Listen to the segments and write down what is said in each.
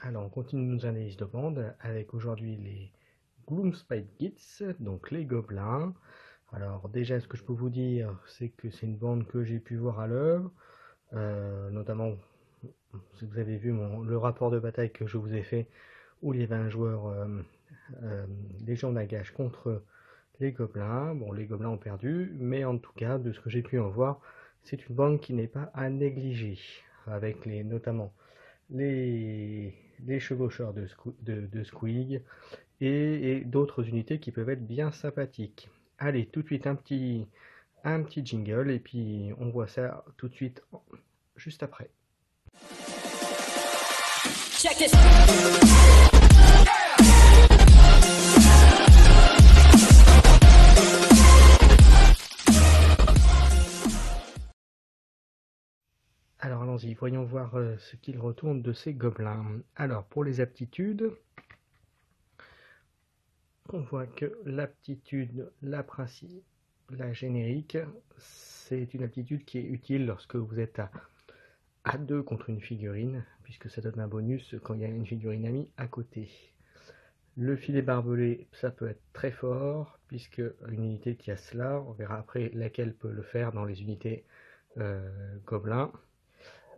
Alors on continue nos analyses de bande avec aujourd'hui les Gloomspite Gits, donc les gobelins. Alors déjà ce que je peux vous dire c'est que c'est une bande que j'ai pu voir à l'œuvre, euh, notamment si vous avez vu mon, le rapport de bataille que je vous ai fait où il y avait un joueur euh, euh, contre les gobelins. Bon les gobelins ont perdu mais en tout cas de ce que j'ai pu en voir c'est une bande qui n'est pas à négliger avec les notamment les, chevaucheurs de, Squig et, d'autres unités qui peuvent être bien sympathiques. Allez, tout de suite un petit, jingle et puis on voit ça tout de suite juste après. Voyons voir euh, ce qu'il retourne de ces gobelins. Alors pour les aptitudes, on voit que l'aptitude, la la générique, c'est une aptitude qui est utile lorsque vous êtes à, à deux contre une figurine, puisque ça donne un bonus quand il y a une figurine amie à côté. Le filet barbelé, ça peut être très fort, puisque une unité qui a cela, on verra après laquelle peut le faire dans les unités euh, gobelins.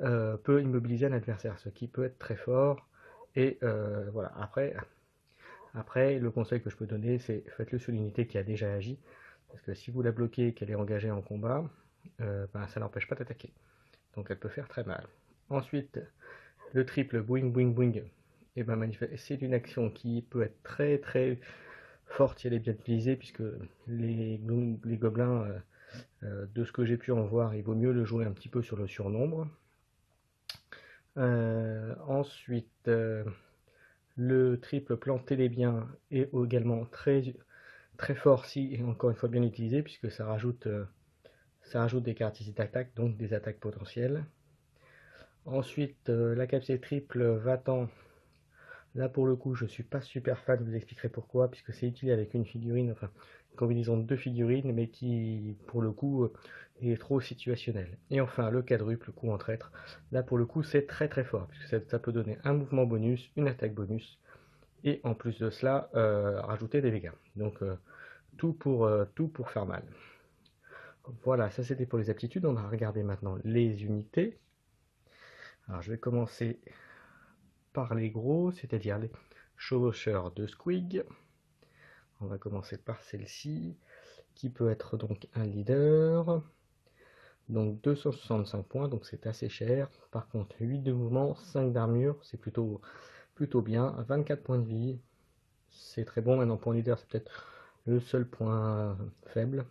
Euh, peut immobiliser un adversaire, ce qui peut être très fort. Et euh, voilà, après, après, le conseil que je peux donner, c'est faites-le sur l'unité qui a déjà agi. Parce que si vous la bloquez qu'elle est engagée en combat, euh, ben, ça n'empêche pas d'attaquer. Donc elle peut faire très mal. Ensuite, le triple boing boing boing, et ben, c'est une action qui peut être très très forte si elle est bien utilisée, puisque les gobelins, de ce que j'ai pu en voir, il vaut mieux le jouer un petit peu sur le surnombre. Euh, ensuite, euh, le triple planter les biens est également très, très fort si, encore une fois, bien utilisé, puisque ça rajoute, euh, ça rajoute des caractéristiques d'attaque, donc des attaques potentielles. Ensuite, la capsule triple va-t'en. Là, pour le coup, je suis pas super fan, je vous expliquerai pourquoi, puisque c'est utile avec une figurine, combinaison de deux figurines, mais qui, pour le coup, est trop situationnel. Et enfin, le quadruple coup en traître. Là, pour le coup, c'est très très fort, puisque ça, peut donner un mouvement bonus, une attaque bonus, et en plus de cela, euh, rajouter des dégâts. Donc, euh, tout, pour, euh, tout pour faire mal. Voilà, ça c'était pour les aptitudes. On va regarder maintenant les unités. Alors, je vais commencer par les gros, c'est-à-dire les chevaucheurs de Squig. On va commencer par celle-ci, qui peut être donc un leader. Donc 265 points, donc c'est assez cher. Par contre, 8 de mouvement, 5 d'armure, c'est plutôt, plutôt bien. 24 points de vie, c'est très bon. Maintenant, point leader, c'est peut-être le seul point faible.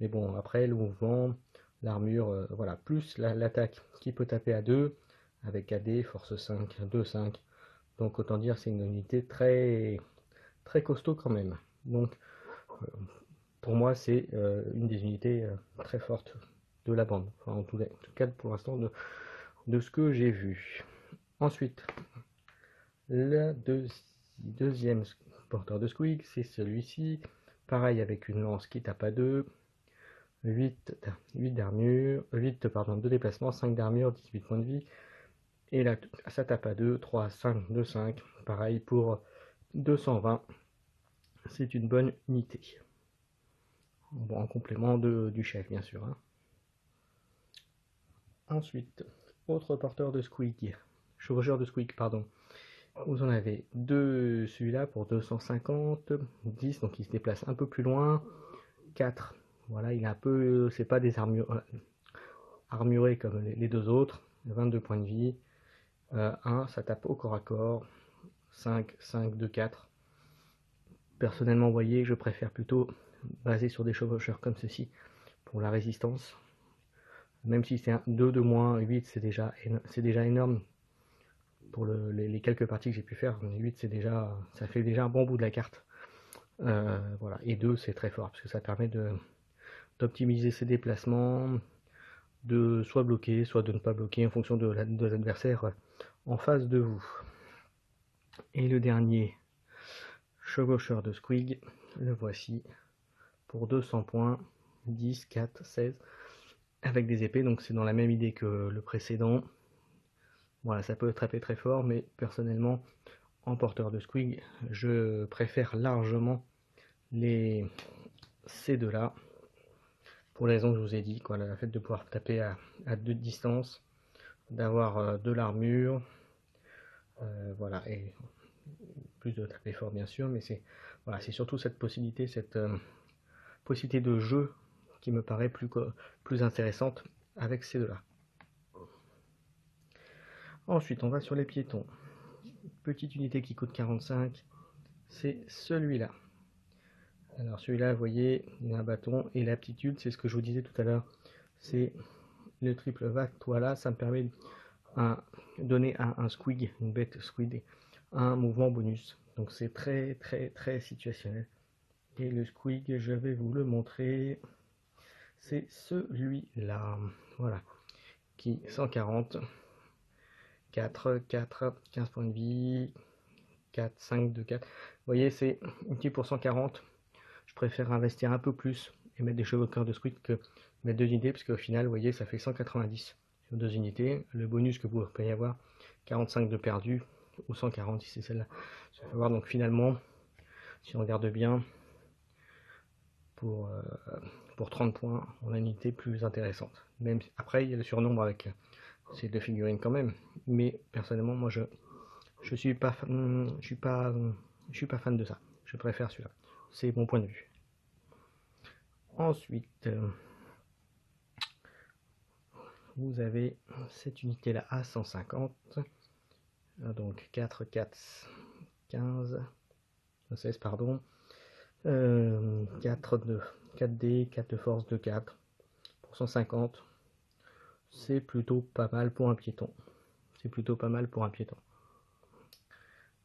Mais bon, après, le mouvement, l'armure, euh, voilà, plus l'attaque qui peut taper à 2, avec AD, force 5, 2, 5. Donc autant dire c'est une unité très, très costaud quand même. Donc euh, pour moi c'est euh, une des unités très fortes de la bande. Enfin, en tout, cas, pour l'instant, de, ce que j'ai vu. Ensuite, le deuxième porteur de squeak, c'est celui-ci. Pareil avec une lance qui tape à 2. 8, 8 d'armure, 8 pardon, de déplacement, 5 d'armure, 18 points de vie. Et là, ça tape à 2, 3, 5, 2, 5. Pareil pour 220. C'est une bonne unité. Bon, en complément de, du chef, bien sûr. Hein. Ensuite, autre porteur de squeak, chevaucheur de squeak, pardon. Vous en avez deux, celui-là pour 250, 10, donc il se déplace un peu plus loin, 4, voilà, il est un peu, c'est pas des armures, euh, armuré comme les, deux autres, 22 points de vie, 1, euh, ça tape au corps à corps, 5, 5, 2, 4. Personnellement, vous voyez, je préfère plutôt baser sur des chevaucheurs comme ceci pour la résistance, même si c'est un 2 de moins 8, c'est déjà, déjà énorme pour les, quelques parties que j'ai pu faire. 8, c'est déjà, ça fait déjà un bon bout de la carte. Euh, voilà. Et 2, c'est très fort parce que ça permet d'optimiser ses déplacements, de soit bloquer, soit de ne pas bloquer en fonction de l'adversaire en face de vous. Et le dernier, chevaucheur de Squig, le voici pour 200 points, 10, 4, 16 avec des épées, donc c'est dans la même idée que le précédent. Voilà, ça peut taper très fort, mais personnellement, en porteur de squig, je préfère largement les ces deux-là. Pour les raisons que je vous ai dit, quoi, la fait de pouvoir taper à, à deux distances, d'avoir euh, de l'armure, euh, voilà, et plus de taper fort bien sûr, mais c'est voilà, c'est surtout cette possibilité, cette euh, possibilité de jeu qui me paraît plus, plus intéressante avec ces deux-là. Ensuite, on va sur les piétons. Petite unité qui coûte 45, c'est celui-là. Alors celui-là, vous voyez, il y a un bâton et l'aptitude, c'est ce que je vous disais tout à l'heure, c'est le triple vac. Voilà, ça me permet de donner un, un squig, une bête squid, un mouvement bonus. Donc c'est très très très situationnel. Et le squig, je vais vous le montrer. C'est celui-là. Voilà. Qui 140. 4, 4, 15 points de vie. 4, 5, 2, 4. Vous voyez, c'est petit pour 140. Je préfère investir un peu plus et mettre des chevaux de cœur de squid que mettre deux unités, parce qu'au final, vous voyez, ça fait 190 sur deux unités. Le bonus que vous pouvez avoir, 45 de perdu, ou 140 si c'est celle-là. Voir donc finalement, si on regarde bien, pour, euh, pour 30 points, on a une unité plus intéressante. Même après, il y a le surnombre avec ces deux figurines quand même. Mais personnellement, moi je je suis pas je suis pas je suis pas fan de ça. Je préfère celui-là. C'est mon point de vue. Ensuite, euh, vous avez cette unité là à 150 ah, donc 4, 4, 15, 16, pardon, 4, de 4D, 4 de force de 4, pour 150, c'est plutôt pas mal pour un piéton. C'est plutôt pas mal pour un piéton.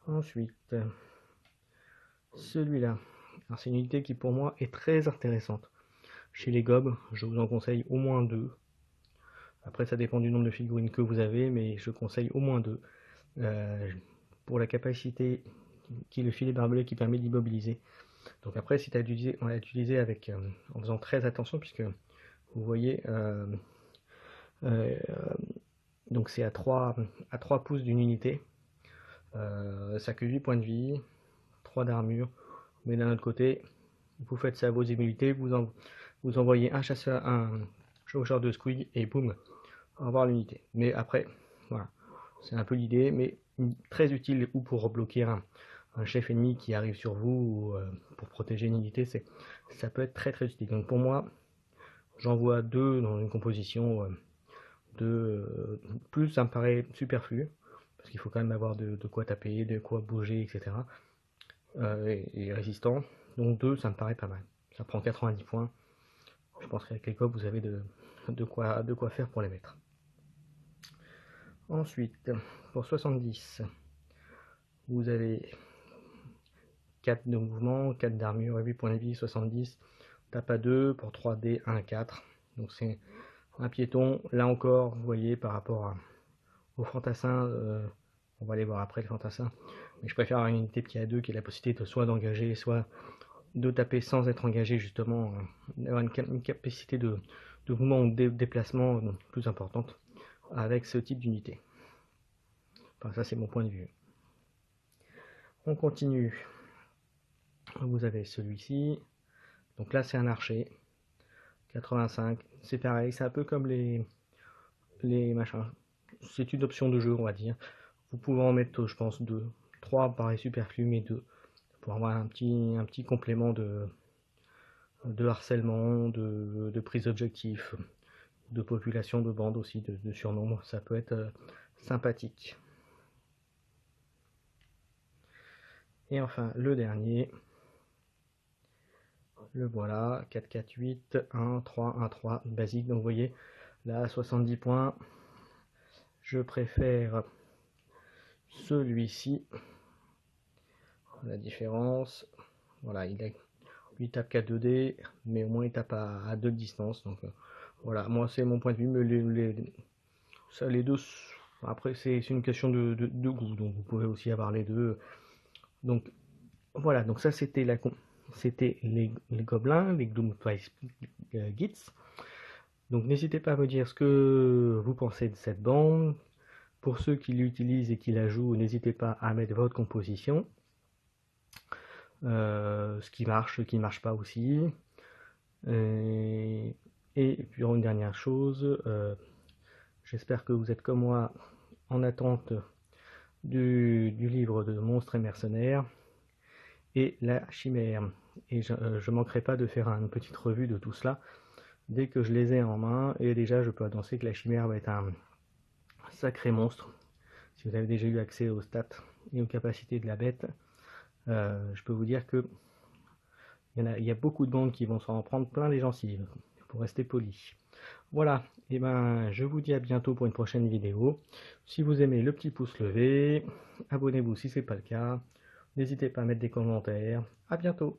Ensuite, celui-là, c'est une unité qui pour moi est très intéressante. Chez les gobs, je vous en conseille au moins deux. Après, ça dépend du nombre de figurines que vous avez, mais je conseille au moins deux. Euh, pour la capacité qui est le filet barbelé qui permet d'immobiliser. Donc après, tu as utilisé, on l'a utilisé avec, euh, en faisant très attention, puisque vous voyez, euh, donc c'est à 3, à 3 pouces d'une unité. ça que 8 points de vie, 3 d'armure, mais d'un autre côté, vous faites ça à vos immunités, vous, vous envoyez un chasseur, un chauffeur de squig et boum, va avoir l'unité. Mais après. C'est un peu l'idée, mais très utile ou pour rebloquer un, chef ennemi qui arrive sur vous ou euh, pour protéger une unité, c'est ça peut être très très utile. Donc pour moi, j'en vois deux dans une composition euh, de euh, plus ça me paraît superflu parce qu'il faut quand même avoir de, quoi taper, de quoi bouger, etc. et, résistant. Donc deux, ça me paraît pas mal. Ça prend 90 points. Je pense qu'avec les copes, vous avez de, de, quoi, de quoi faire pour les mettre. Ensuite, pour 70, vous avez 4 de mouvement, 4 d'armure et 8 points de vie, 70. Tape à 2 pour 3D, 1, 4. Donc c'est un piéton. Là encore, vous voyez, par rapport au fantassin, euh, on va aller voir après le fantassin. Mais je préfère une unité qui a 2 qui a la possibilité de soit d'engager, soit de taper sans être engagé, justement, euh, d'avoir une, capacité de, mouvement ou de déplacement plus importante avec ce type d'unité. Enfin, ça, c'est mon point de vue. On continue. Vous avez celui-ci. Donc là, c'est un archer. 85. C'est pareil, c'est un peu comme les, les machins. C'est une option de jeu, on va dire. Vous pouvez en mettre, je pense, deux. Trois paraît superflu, mais deux. Pour avoir un petit, un petit complément de, de harcèlement, de, de prise d'objectif, de population de bande aussi, de, surnombre, ça peut être euh, sympathique. Et enfin, le dernier, le voilà, 4, 4, 8, 1, 3, 1, 3, basique. Donc vous voyez, là, 70 points. Je préfère celui-ci. La différence, voilà, il, a, lui tape qu'à 2D, mais au moins il tape à, à 2 de. Donc euh, voilà, moi c'est mon point de vue, mais les, les deux, après c'est une question de, goût, donc vous pouvez aussi avoir les deux. Donc voilà, donc ça c'était la c'était les, gobelins, les Gloomface euh, Gits. Donc n'hésitez pas à me dire ce que vous pensez de cette bande, Pour ceux qui l'utilisent et qui la jouent, n'hésitez pas à mettre votre composition. ce qui marche, ce qui ne marche pas aussi. Et, puis une dernière chose, j'espère que vous êtes comme moi en attente du, livre de Monstres et Mercenaires et La Chimère. Et je ne manquerai pas de faire une petite revue de tout cela dès que je les ai en main. Et déjà, je peux annoncer que La Chimère va être un sacré monstre. Si vous avez déjà eu accès aux stats et aux capacités de la bête, euh, je peux vous dire que il y, a, beaucoup de monde qui vont s'en prendre plein les gencives, pour rester poli. Voilà, et ben je vous dis à bientôt pour une prochaine vidéo. Si vous aimez le petit pouce levé, abonnez-vous si ce n'est pas le cas. N'hésitez pas à mettre des commentaires. À bientôt